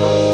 Oh.